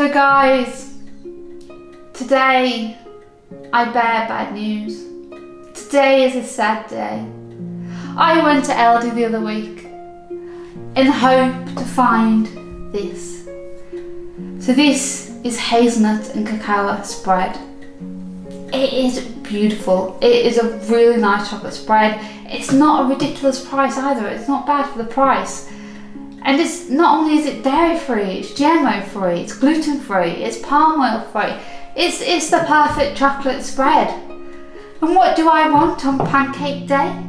So guys, today I bear bad news. Today is a sad day. I went to Aldi the other week in hope to find this. So this is hazelnut and cacao spread. It is beautiful. It is a really nice chocolate spread. It's not a ridiculous price either. It's not bad for the price. And it's not only is it dairy free, it's GMO free, it's gluten free, it's palm oil free. It's it's the perfect chocolate spread. And what do I want on pancake day?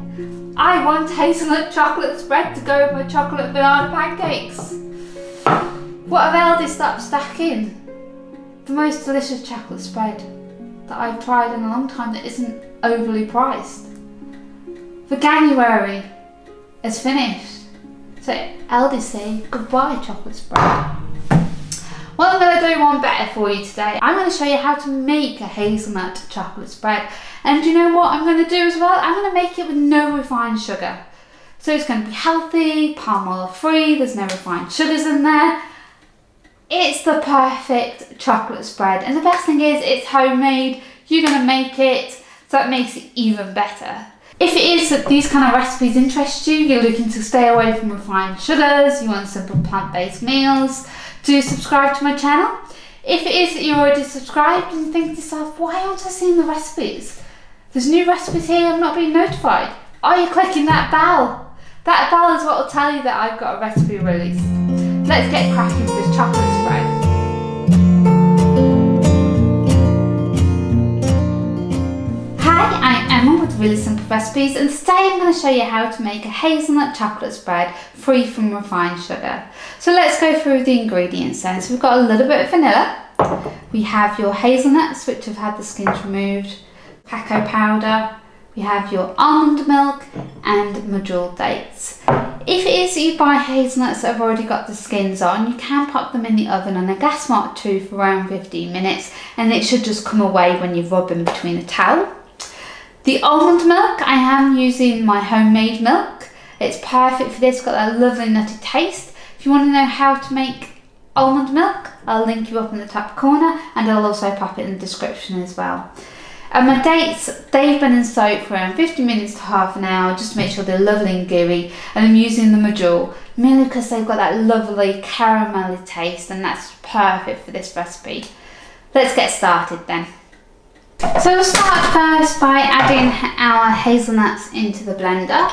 I want hazelnut chocolate spread to go with my chocolate banana pancakes. What have Aldi stopped stacking? The most delicious chocolate spread that I've tried in a long time that isn't overly priced. For January is finished. So Aldi say goodbye chocolate spread. Well, I'm going to do one better for you today. I'm going to show you how to make a hazelnut chocolate spread. And you know what I'm going to do as well? I'm going to make it with no refined sugar. So it's going to be healthy, palm oil free, there's no refined sugars in there. It's the perfect chocolate spread. And the best thing is it's homemade. You're going to make it, so that makes it even better. If it is that these kind of recipes interest you, you're looking to stay away from refined sugars, you want simple plant-based meals, do subscribe to my channel. If it is that you're already subscribed and think to yourself, why aren't I seeing the recipes? There's new recipes here, I'm not being notified. Are you clicking that bell? That bell is what will tell you that I've got a recipe released. Let's get cracking with this chocolate spread. Hi, I am Emma with Really Simple Recipes and today I'm going to show you how to make a hazelnut chocolate spread free from refined sugar. So let's go through the ingredients then. So we've got a little bit of vanilla, we have your hazelnuts which have had the skins removed, cacao powder, we have your almond milk and medjool dates. If it is that you buy hazelnuts that have already got the skins on, you can pop them in the oven on a gas mark 2 for around 15 minutes and it should just come away when you rub in between a towel. The almond milk, I am using my homemade milk. It's perfect for this, got that lovely nutty taste. If you want to know how to make almond milk, I'll link you up in the top corner and I'll also pop it in the description as well. And my dates, they've been in soak for around 50 minutes to half an hour just to make sure they're lovely and gooey. And I'm using the medjool mainly because they've got that lovely caramelly taste and that's perfect for this recipe. Let's get started then. So we'll start first by adding our hazelnuts into the blender.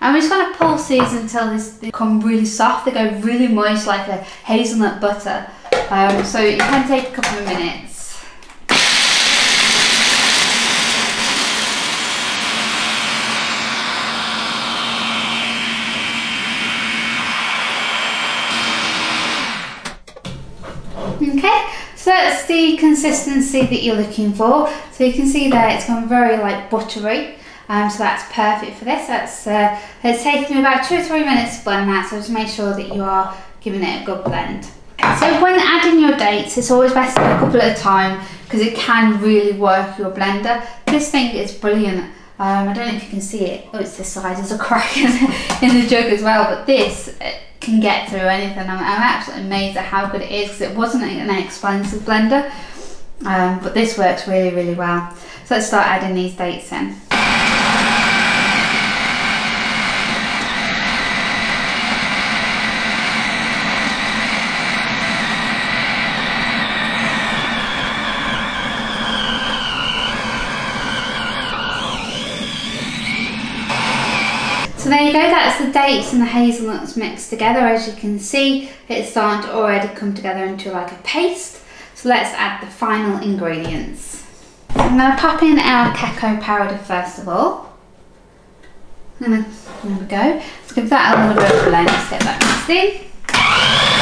And we're just going to pulse these until they become really soft. They go really moist like a hazelnut butter. Um, so it can take a couple of minutes. Okay, so that's the consistency that you're looking for. So you can see there it's gone very like buttery. Um, so that's perfect for this. That's uh, It's taken me about two or three minutes to blend that, so just make sure that you are giving it a good blend. So when adding your dates, it's always best a couple at a time because it can really work your blender. This thing is brilliant. Um, I don't know if you can see it. Oh, it's this side. There's a crack in the jug as well. But this can get through anything. I'm, I'm absolutely amazed at how good it is because it wasn't an expensive blender. Um, but this works really, really well. So let's start adding these dates in. So there you go, that's the dates and the hazelnuts mixed together. As you can see, it's starting to already come together into like a paste. So let's add the final ingredients. I'm going to pop in our cacao powder first of all. there we go. Let's give that a little bit of a blend. Get that mixed in.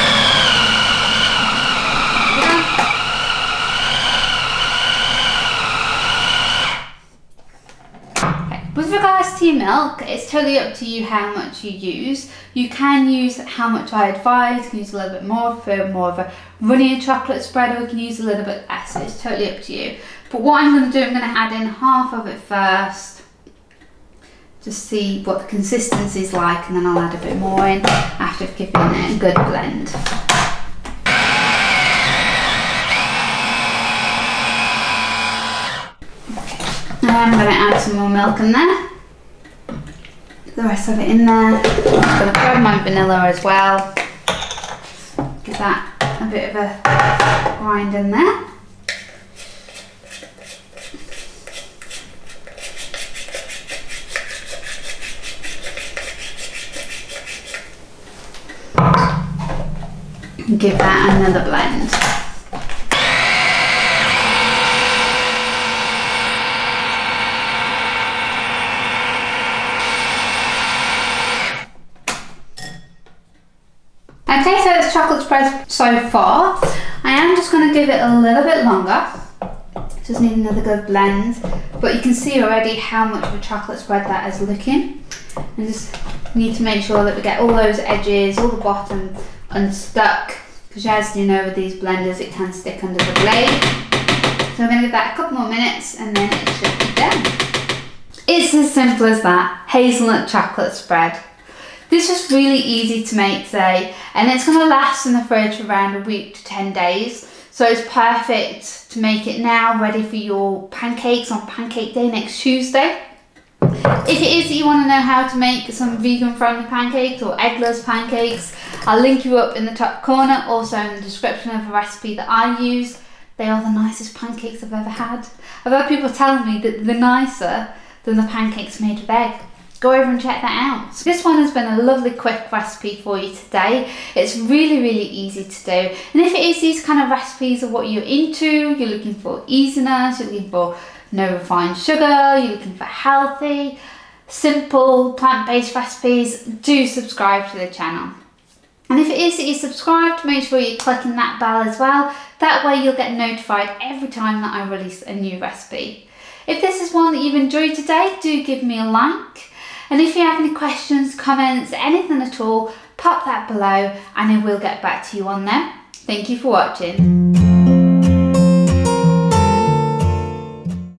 With regards to your milk, it's totally up to you how much you use. You can use how much I advise, you can use a little bit more for more of a runny chocolate spread or you can use a little bit less, it's totally up to you. But what I'm going to do, I'm going to add in half of it first just see what the consistency is like and then I'll add a bit more in after giving it a good blend. I'm going to add some more milk in there. The rest of it in there. I'm going to grab my vanilla as well. Give that a bit of a grind in there. give that another blend. Okay, so it's chocolate spread so far. I am just going to give it a little bit longer. Just need another good blend. But you can see already how much of a chocolate spread that is looking. And just need to make sure that we get all those edges, all the bottom unstuck because as you know with these blenders it can stick under the blade. So I'm going to give that a couple more minutes and then it should be done. It's as simple as that, hazelnut chocolate spread. This is really easy to make today and it's going to last in the fridge for around a week to 10 days. So it's perfect to make it now, ready for your pancakes on pancake day next Tuesday. If it is that you want to know how to make some vegan friendly pancakes or eggless pancakes, I'll link you up in the top corner, also in the description of a recipe that I use. They are the nicest pancakes I've ever had. I've had people tell me that they're nicer than the pancakes made with egg. Go over and check that out. This one has been a lovely quick recipe for you today. It's really, really easy to do. And if it is these kind of recipes of what you're into, you're looking for easiness, you're looking for no refined sugar, you're looking for healthy, simple, plant-based recipes, do subscribe to the channel. And if it is that you're subscribed, make sure you're clicking that bell as well. That way you'll get notified every time that I release a new recipe. If this is one that you've enjoyed today, do give me a like. And if you have any questions, comments, anything at all, pop that below and I will get back to you on them. Thank you for watching.